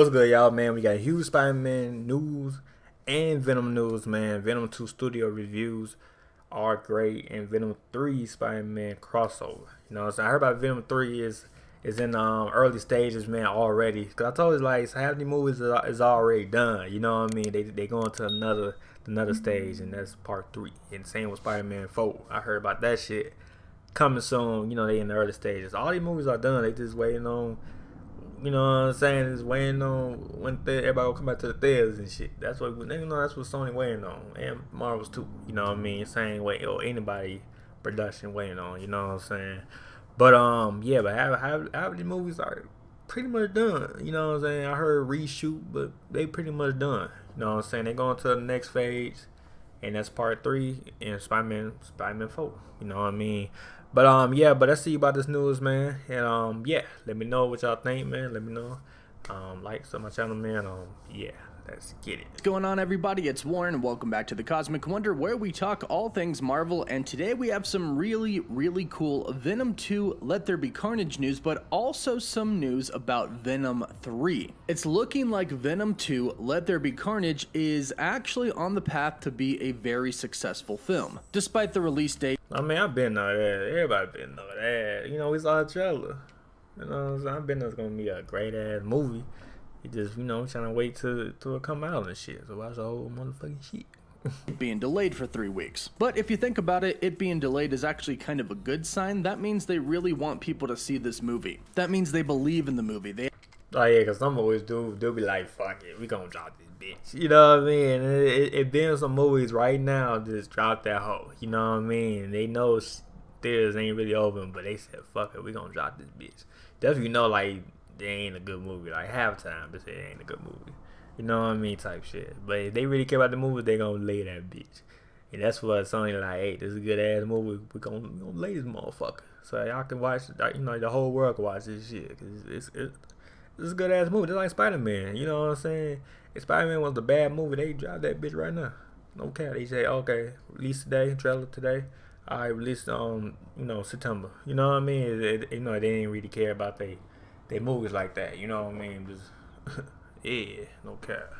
what's good, y'all, man? We got huge Spider-Man news and Venom news, man. Venom 2 studio reviews are great, and Venom 3 Spider-Man crossover. You know, so I heard about Venom 3 is is in um early stages, man, already. Cause I told you, like, half the movies is, already done. You know what I mean? They they going to another another stage, and that's part three. And same with Spider-Man 4. I heard about that shit coming soon. You know, they in the early stages. All these movies are done. They just waiting on you know what I'm saying, is waiting on when th- everybody will come back to the theaters and shit. That's what you know. That's what Sony waiting on, and Marvel's too. You know what I mean? Same way or anybody production waiting on. You know what I'm saying? But um, yeah, but have have, have the movies are pretty much done. You know what I'm saying? I heard reshoot, but they pretty much done. You know what I'm saying? They going to the next phase, and that's part three and Spider-Man, Spider-Man four. You know what I mean? But um yeah, but let's see about this news, man. And um yeah, let me know what y'all think, man. Let me know. Um like so my channel, man. Um yeah. Let's get it. What's going on, everybody? It's Warren, and welcome back to the Cosmic Wonder, where we talk all things Marvel. And today we have some really, really cool Venom 2 Let There Be Carnage news, but also some news about Venom 3. It's looking like Venom 2 Let There Be Carnage is actually on the path to be a very successful film, despite the release date. I mean, I've been know that. Everybody been know that. You know, we saw a trailer. You know, I've been know it's gonna be a great ass movie. You just, you know, trying to wait till, till it come out and shit. So watch the whole motherfucking shit. being delayed for three weeks. But if you think about it, it being delayed is actually kind of a good sign. That means they really want people to see this movie. That means they believe in the movie. They Oh yeah, cause some movies do do be like, fuck it, we gonna drop this bitch. You know what I mean? It, it, it been some movies right now just drop that hoe. You know what I mean? They know theaters ain't really open, but they said, fuck it, we gonna drop this bitch. Definitely know like they ain't a good movie. Like halftime, it ain't a good movie. You know what I mean? Type shit. But if they really care about the movie, they gonna lay that bitch. And that's what Sony like, hey, this is a good ass movie. We gonna, we gonna lay this motherfucker. So y'all can watch, you know, the whole world can watch this shit. Cause it's, it's, it's a good ass movie. Just like Spider Man. You know what I'm saying? If Spider Man was a bad movie, they drop that bitch right now. No cap. They say, okay, release today, trailer today. I released um, you know, September. You know what I mean? It, it, you know, they didn't really care about they they movies like that. You know what I mean? Just yeah, no cap.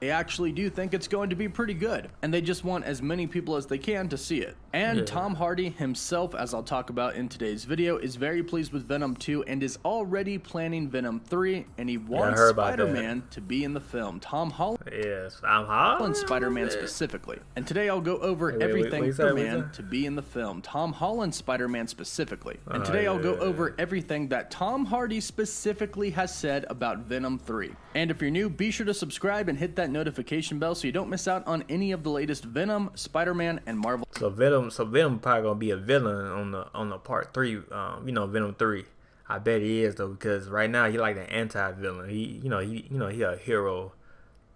They actually do think it's going to be pretty good, and they just want as many people as they can to see it. And yeah. Tom Hardy himself, as I'll talk about in today's video, is very pleased with Venom 2 and is already planning Venom 3, and he wants yeah, Spider-Man to be in the film. Tom Holland. Yes, Tom Holland. Spider-Man specifically. And today I'll go over wait, everything wait, wait, for man to be in the film. Tom Holland Spider-Man specifically. And oh, today yeah, I'll go over everything that Tom Hardy specifically has said about Venom 3. And if you're new, be sure to subscribe and hit that notification bell so you don't miss out on any of the latest Venom, Spider-Man, and Marvel. So Venom, so Venom probably gonna be a villain on the on the part three. Um, you know, Venom three. I bet he is though because right now he like the anti-villain. He, you know, he, you know, he a hero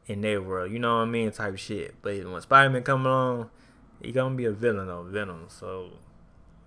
in their world. You know what I mean? Type shit. But when Spider-Man come along, he gonna be a villain though, Venom. So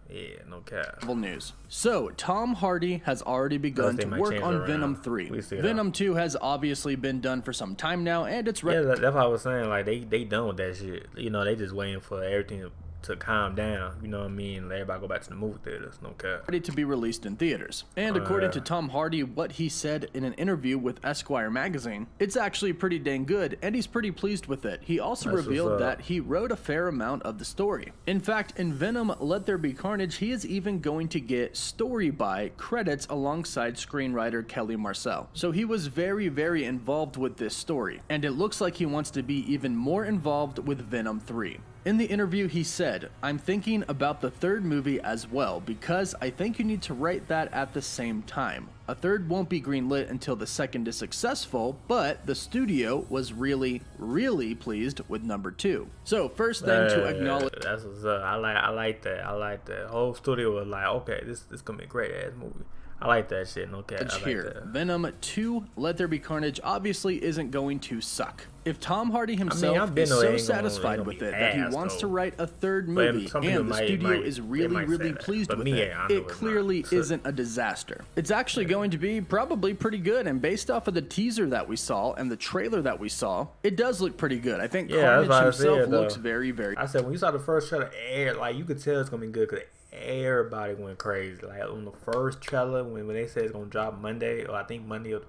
yeah, no cap. News. So, Tom Hardy has already begun to work on Venom 3. Venom 2 has obviously been done for some time now, and it's ready. Yeah, that's what I was saying. Like, they, they done with that shit. You know, they just waiting for everything to calm down. You know what I mean? Let everybody go back to the movie theaters. No cap. Ready to be released in theaters. And according uh, to Tom Hardy, what he said in an interview with Esquire magazine, it's actually pretty dang good, and he's pretty pleased with it. He also revealed that he wrote a fair amount of the story. In fact, in Venom Let There Be Carnage, he is even going to get story by credits alongside screenwriter Kelly Marcel. So he was very, very involved with this story, and it looks like he wants to be even more involved with Venom 3. In the interview, he said, I'm thinking about the third movie as well because I think you need to write that at the same time. A third won't be greenlit until the second is successful, but the studio was really, really pleased with number two. So first thing uh, to acknowledge. That's what's up. I like, I like that. I like that. Whole studio was like, okay, this this gonna be a great ass movie. I like that shit. No cap. Like here, that. Venom 2 Let There Be Carnage obviously isn't going to suck. If Tom Hardy himself I mean, is so satisfied with it that he wants though. to write a third movie and the studio might, is really, really pleased with me, it, it clearly not, isn't a disaster. It's actually yeah. going to be probably pretty good, and based off of the teaser that we saw and the trailer that we saw, it does look pretty good. I think yeah, Carnage himself said, looks very, very. I said when you saw the first trailer, air like you could tell it's gonna be good because everybody went crazy. Like on the first trailer when, when they said it's gonna drop Monday, or I think Monday, or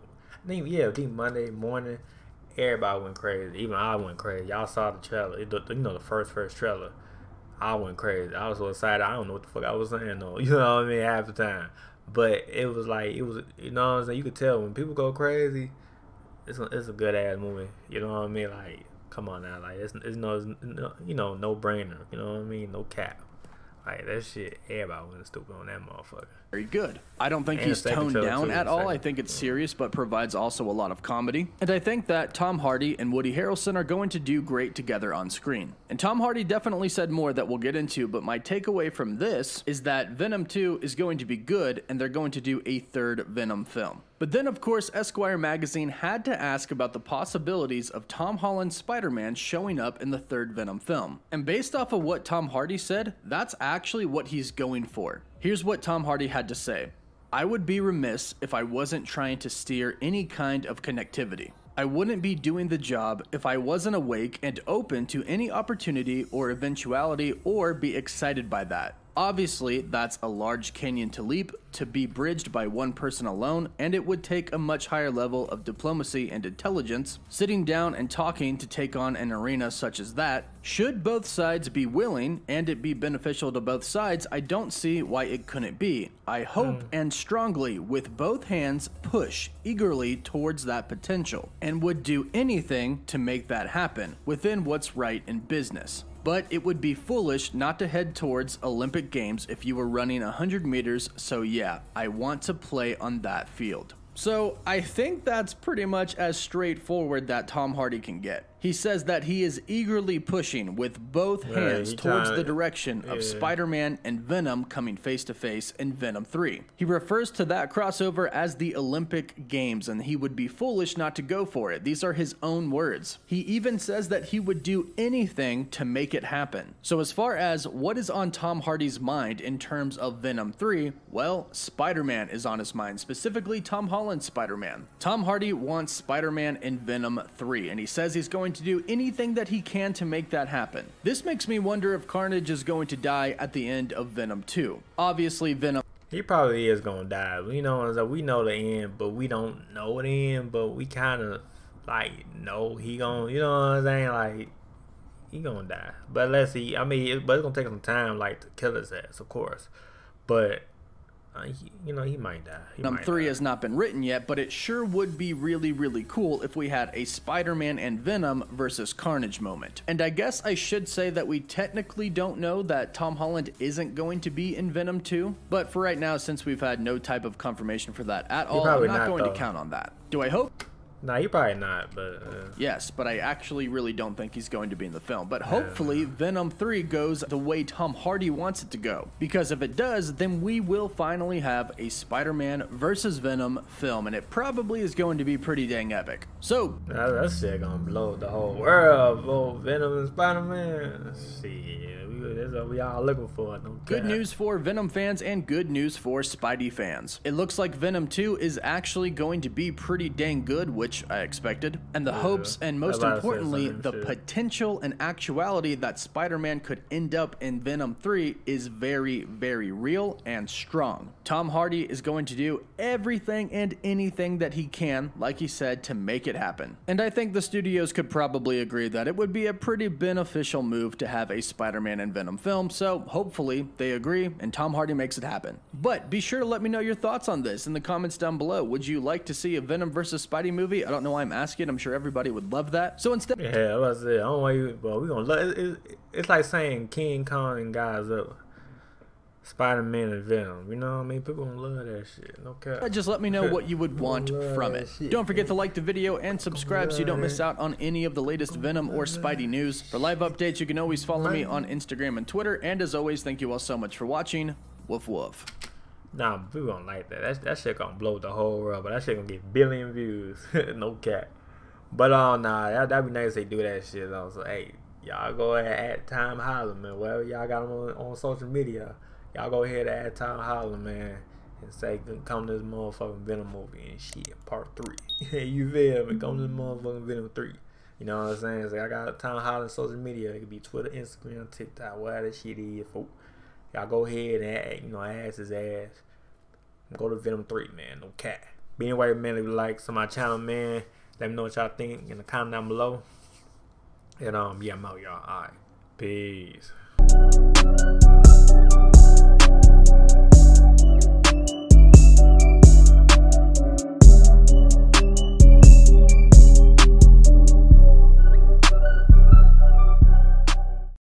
think yeah, I think Monday morning, everybody went crazy. Even I went crazy. Y'all saw the trailer. It, you know the first first trailer. I went crazy. I was so excited. I don't know what the fuck I was saying though. You know what I mean? Half the time, but it was like it was. You know what I'm saying? You could tell when people go crazy. It's a, it's a good ass movie. You know what I mean? Like, come on now. Like, it's, it's no, it's, you know, no brainer. You know what I mean? No cap. Like that shit, everybody went stupid on that motherfucker. Very good. I don't think and he's toned down at all. I think it's serious, but provides also a lot of comedy. And I think that Tom Hardy and Woody Harrelson are going to do great together on screen. And Tom Hardy definitely said more that we'll get into, but my takeaway from this is that Venom 2 is going to be good, and they're going to do a third Venom film. But then, of course, Esquire magazine had to ask about the possibilities of Tom Holland's Spider Man showing up in the third Venom film. And based off of what Tom Hardy said, that's actually what he's going for. Here's what Tom Hardy had to say I would be remiss if I wasn't trying to steer any kind of connectivity. I wouldn't be doing the job if I wasn't awake and open to any opportunity or eventuality or be excited by that. Obviously, that's a large canyon to leap to be bridged by one person alone, and it would take a much higher level of diplomacy and intelligence. Sitting down and talking to take on an arena such as that, should both sides be willing and it be beneficial to both sides, I don't see why it couldn't be. I hope mm. and strongly, with both hands, push eagerly towards that potential, and would do anything to make that happen within what's right in business but it would be foolish not to head towards Olympic Games if you were running 100 meters, so yeah, I want to play on that field. So I think that's pretty much as straightforward that Tom Hardy can get. He says that he is eagerly pushing with both hands towards the direction of yeah. Spider Man and Venom coming face to face in Venom 3. He refers to that crossover as the Olympic Games, and he would be foolish not to go for it. These are his own words. He even says that he would do anything to make it happen. So, as far as what is on Tom Hardy's mind in terms of Venom 3, well, Spider Man is on his mind, specifically Tom Holland's Spider Man. Tom Hardy wants Spider Man in Venom 3, and he says he's going to do anything that he can to make that happen. This makes me wonder if Carnage is going to die at the end of Venom 2. Obviously, Venom. He probably is gonna die. You know, we know the end, but we don't know the end. But we kind of like know he gonna. You know what I'm saying? Like he gonna die. But let's see. I mean, but it's gonna take some time, like to kill his ass, of course. But uh, he, you know, he might die. He Venom might 3 die. has not been written yet, but it sure would be really, really cool if we had a Spider Man and Venom versus Carnage moment. And I guess I should say that we technically don't know that Tom Holland isn't going to be in Venom 2, but for right now, since we've had no type of confirmation for that at all, I'm not, not going though. to count on that. Do I hope? Nah, you're probably not, but uh... yes, but I actually really don't think he's going to be in the film. But hopefully. Venom Three goes the way Tom Hardy wants it to go. Because if it does, then we will finally have a Spider-Man versus Venom film, and it probably is going to be pretty dang epic. So that, that's shit gonna blow the whole world. Both Venom and Spider-Man. See, that's what we all looking for. No good news for Venom fans and good news for Spidey fans. It looks like Venom 2 is actually going to be pretty dang good, which I expected. And the yeah. hopes and most importantly, the shit. potential and actuality that Spider-Man could end up in Venom 3 is very, very real and strong. Tom Hardy is going to do everything and anything that he can, like he said, to make it happen. And I think the studios could probably agree that it would be a pretty beneficial move to have a Spider-Man and Venom film, so hopefully they agree and Tom Hardy makes it happen. But be sure to let me know your thoughts on this in the comments down below. Would you like to see a Venom versus Spidey movie? I don't know why I'm asking. I'm sure everybody would love that. So instead, yeah, I was say I don't want you. Well, we gonna. Love, it. it's like saying King Kong and guys up. Spider Man and Venom. You know what I mean? People gonna love that shit. Okay. Uh, just let me know what you would want from it. Don't forget to like the video and subscribe so you don't miss out on any of the latest Venom or Spidey news. For live updates, you can always follow me on Instagram and Twitter. And as always, thank you all so much for watching. Woof woof. Nah, people gonna like that. That, that shit gonna blow the whole world, but that shit gonna get billion views. no cap. But uh, nah, that, that'd be nice they do that shit. Was like, hey, y'all go ahead at Time Holland, man. Wherever y'all got them on, on social media y'all go ahead add Tom Holland, man, and say come to this motherfucking Venom movie and shit, part three. you feel me? Come to this motherfucking Venom three. You know what I'm saying? It's like I got Tom Holland social media. It could be Twitter, Instagram, TikTok, whatever that shit is. For y'all go ahead and you know ask his ass. Go to Venom three, man. No cat. But anyway, man, leave a like to my channel, man. Let me know what y'all think in the comment down below. And um, yeah, I'm out, y'all. All right, peace.